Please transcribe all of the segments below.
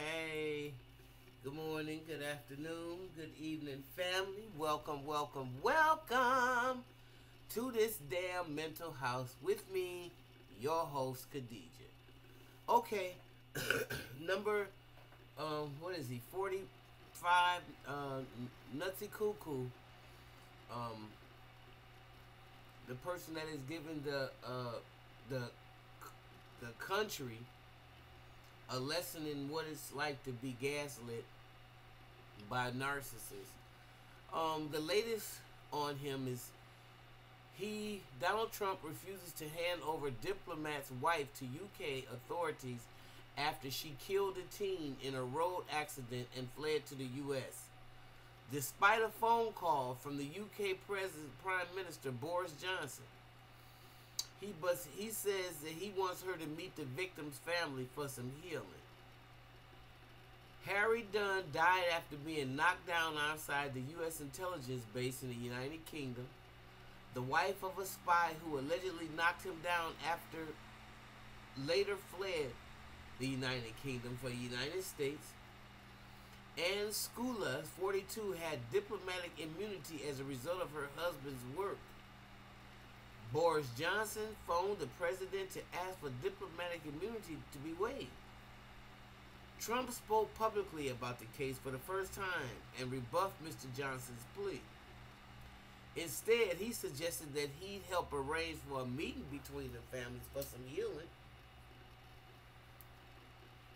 Hey, good morning, good afternoon, good evening, family. Welcome, welcome, welcome to this damn mental house with me, your host, Khadijah. Okay, number, um, what is he, 45, uh, Nutsy Cuckoo, um, the person that is giving the, uh, the, the country a lesson in what it's like to be gaslit by narcissists. Um, the latest on him is he Donald Trump refuses to hand over diplomat's wife to UK authorities after she killed a teen in a road accident and fled to the US. Despite a phone call from the UK President Prime Minister Boris Johnson, he but he says that he wants her to meet the victim's family for some healing. Harry Dunn died after being knocked down outside the U.S. intelligence base in the United Kingdom. The wife of a spy who allegedly knocked him down after later fled the United Kingdom for the United States. Anne Sacoolas, 42, had diplomatic immunity as a result of her husband's work. Boris Johnson phoned the president to ask for diplomatic immunity to be waived. Trump spoke publicly about the case for the first time and rebuffed Mr. Johnson's plea. Instead, he suggested that he'd help arrange for a meeting between the families for some healing.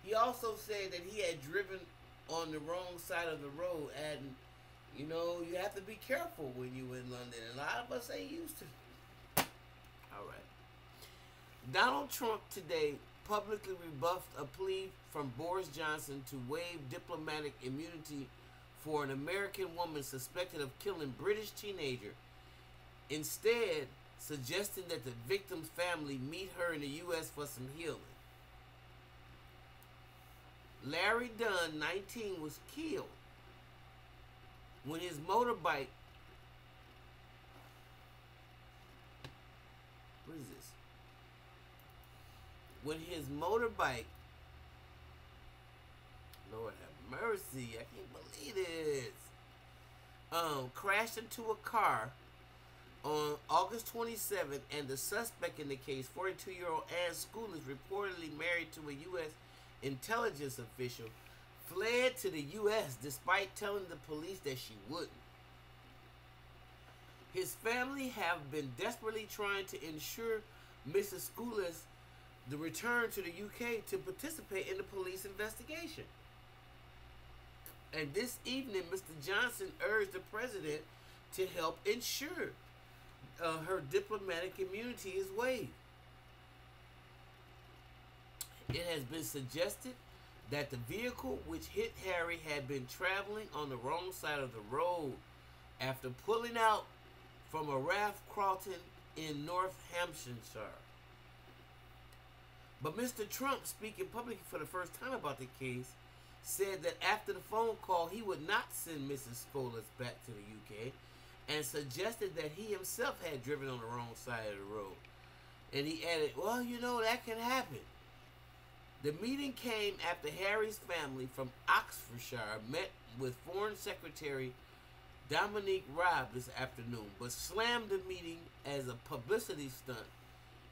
He also said that he had driven on the wrong side of the road, and you know, you have to be careful when you're in London. A lot of us ain't used to. Donald Trump today publicly rebuffed a plea from Boris Johnson to waive diplomatic immunity for an American woman suspected of killing British teenager. Instead, suggesting that the victim's family meet her in the U.S. for some healing. Harry Dunn, 19, was killed when his motorbike what is this? When his motorbike, Lord have mercy, I can't believe this, um, crashed into a car on August 27th, and the suspect in the case, 42-year-old Ann Sacoolas, is reportedly married to a U.S. intelligence official, fled to the U.S. despite telling the police that she wouldn't. His family have been desperately trying to ensure Mrs. Sacoolas's the return to the UK to participate in the police investigation. And this evening, Mr. Johnson urged the president to help ensure uh, her diplomatic immunity is waived. It has been suggested that the vehicle which hit Harry had been traveling on the wrong side of the road after pulling out from a RAF Croughton in North Hampshire. But Mr. Trump, speaking publicly for the first time about the case, said that after the phone call, he would not send Mrs. Sacoolas back to the UK and suggested that he himself had driven on the wrong side of the road. And he added, well, you know, that can happen. The meeting came after Harry's family from Oxfordshire met with Foreign Secretary Dominic Raab this afternoon, but slammed the meeting as a publicity stunt,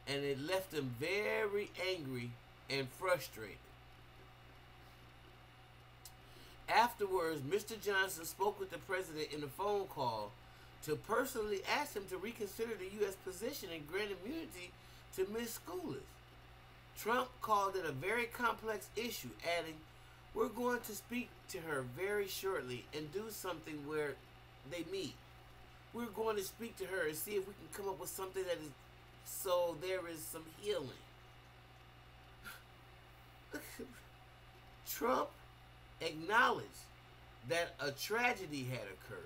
and it left him very angry and frustrated. Afterwards, Mr. Johnson spoke with the president in a phone call to personally ask him to reconsider the U.S. position and grant immunity to Ms. Sacoolas. Trump called it a very complex issue, adding, We're going to speak to her very shortly and do something where they meet. We're going to speak to her and see if we can come up with something that is so there is some healing. Trump acknowledged that a tragedy had occurred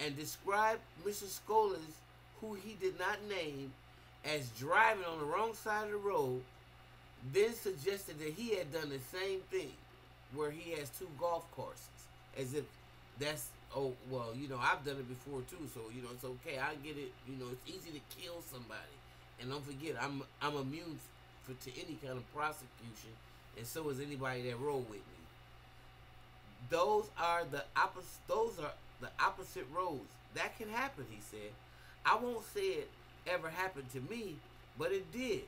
and described Mrs. Sacoolas's, who he did not name, as driving on the wrong side of the road, then suggested that he had done the same thing where he has two golf courses, as if that's oh well, you know, I've done it before too, so you know it's okay. I get it. You know, it's easy to kill somebody, and don't forget, I'm I'm immune for to any kind of prosecution, and so is anybody that roll with me. those are the opposite. Those are the opposite roads. That can happen, he said. I won't say it ever happened to me, but it did.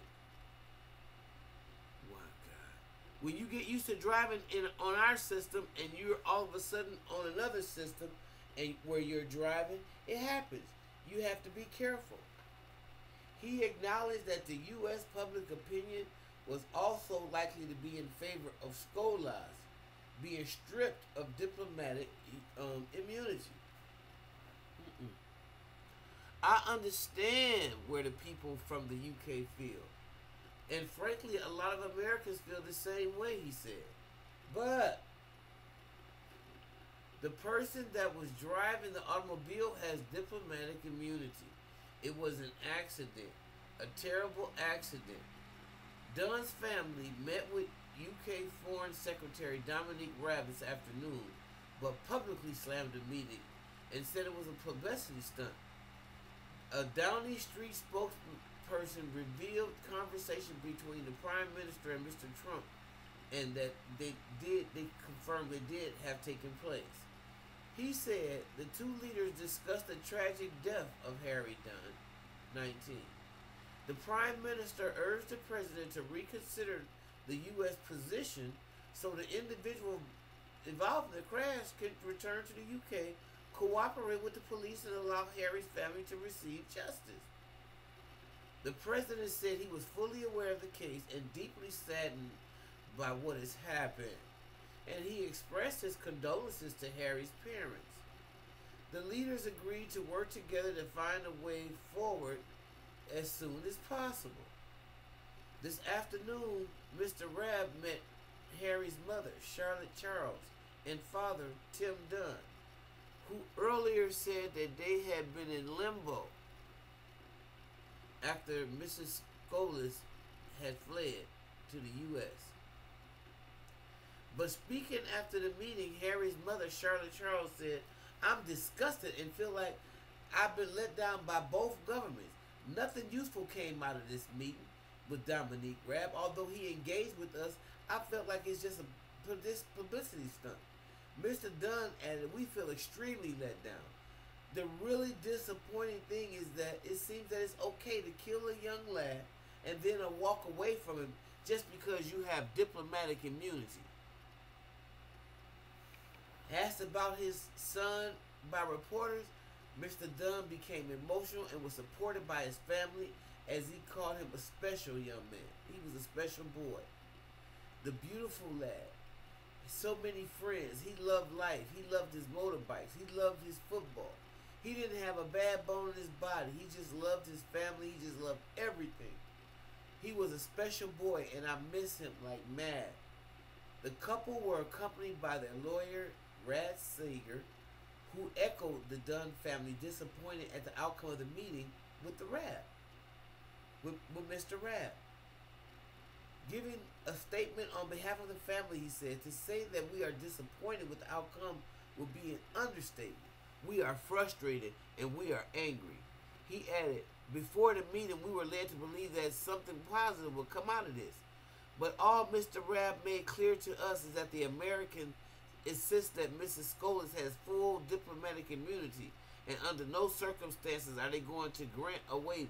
My God. When you get used to driving in on our system and you're all of a sudden on another system and where you're driving, it happens. You have to be careful. He acknowledged that the U.S. public opinion was also likely to be in favor of Sacoolas being stripped of diplomatic um, immunity. Mm-mm. I understand where the people from the UK feel. And frankly, a lot of Americans feel the same way, he said. But the person that was driving the automobile has diplomatic immunity. It was an accident, a terrible accident. Dunn's family met with UK Foreign Secretary Dominic Raab this afternoon, but publicly slammed the meeting and said it was a publicity stunt. A Downing Street spokesperson revealed conversation between the Prime Minister and Mr. Trump, and that they did they confirmed they did have taken place. He said the two leaders discussed the tragic death of Harry Dunn, 19. The Prime Minister urged the President to reconsider the U.S. position so the individual involved in the crash could return to the UK, cooperate with the police, and allow Harry's family to receive justice. The president said he was fully aware of the case and deeply saddened by what has happened, and he expressed his condolences to Harry's parents. The leaders agreed to work together to find a way forward as soon as possible. This afternoon, Mr. Raab met Harry's mother, Charlotte Charles, and father, Tim Dunn, who earlier said that they had been in limbo after Mrs. Sacoolas had fled to the U.S. But speaking after the meeting, Harry's mother, Charlotte Charles, said, I'm disgusted and feel like I've been let down by both governments. Nothing useful came out of this meeting with Dominic Raab. Although he engaged with us, I felt like it's just a publicity stunt. Mr. Dunn added, we feel extremely let down. The really disappointing thing is that it seems that it's okay to kill a young lad and then walk away from him just because you have diplomatic immunity. Asked about his son by reporters, Mr. Dunn became emotional and was supported by his family as he called him a special young man. He was a special boy. The beautiful lad. So many friends. He loved life. He loved his motorbikes. He loved his football. He didn't have a bad bone in his body. He just loved his family. He just loved everything. He was a special boy, and I miss him like mad. The couple were accompanied by their lawyer, Radd Seiger, who echoed the Dunn family disappointed at the outcome of the meeting with the Raab with, with Mr. Raab. Giving a statement on behalf of the family, he said, to say that we are disappointed with the outcome would be an understatement. We are frustrated and we are angry. He added, before the meeting, we were led to believe that something positive would come out of this. But all Mr. Raab made clear to us is that the American insists that Mrs. Sacoolas has full diplomatic immunity, and under no circumstances are they going to grant a waiver.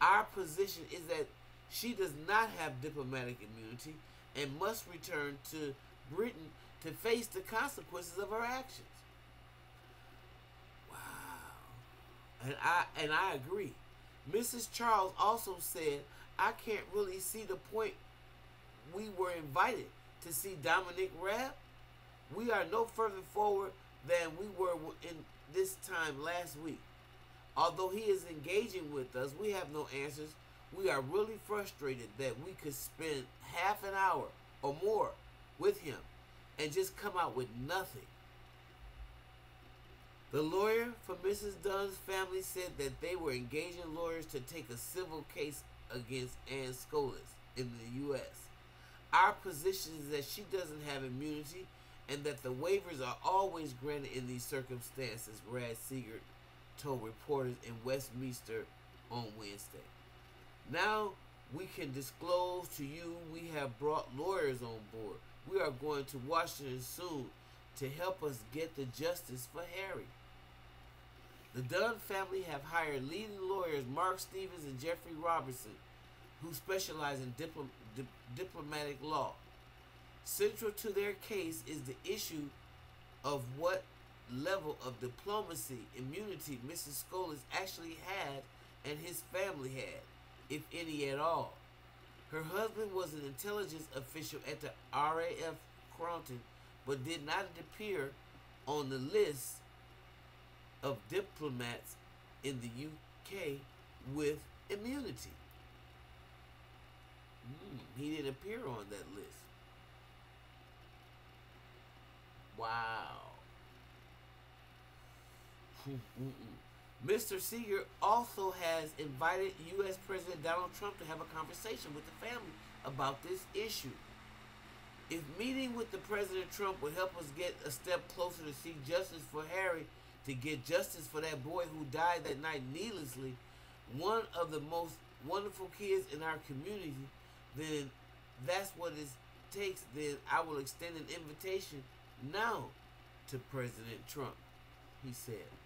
Our position is that she does not have diplomatic immunity and must return to Britain to face the consequences of her actions. Wow. And I and I agree. Mrs. Charles also said, I can't really see the point we were invited to see Dominic Raab. We are no further forward than we were in this time last week. Although he is engaging with us, we have no answers. We are really frustrated that we could spend half an hour or more with him and just come out with nothing. The lawyer for Mrs. Dunn's family said that they were engaging lawyers to take a civil case against Ann Sacoolas in the U.S. Our position is that she doesn't have immunity and that the waivers are always granted in these circumstances, Radd Seiger told reporters in Westminster on Wednesday. Now we can disclose to you we have brought lawyers on board. We are going to Washington soon to help us get the justice for Harry. The Dunn family have hired leading lawyers Mark Stephens and Geoffrey Robertson, who specialize in diplom- di- diplomatic law. Central to their case is the issue of what level of diplomacy immunity Mrs. Sacoolas actually had and his family had, if any at all. Her husband was an intelligence official at the RAF Croughton, but did not appear on the list of diplomats in the UK with immunity. Mm, he didn't appear on that list. Wow. Mr. Seiger also has invited U.S. President Donald Trump to have a conversation with the family about this issue. If meeting with the President Trump would help us get a step closer to seek justice for Harry, to get justice for that boy who died that night needlessly, one of the most wonderful kids in our community, then that's what it takes. Then I will extend an invitation now to President Trump, he said.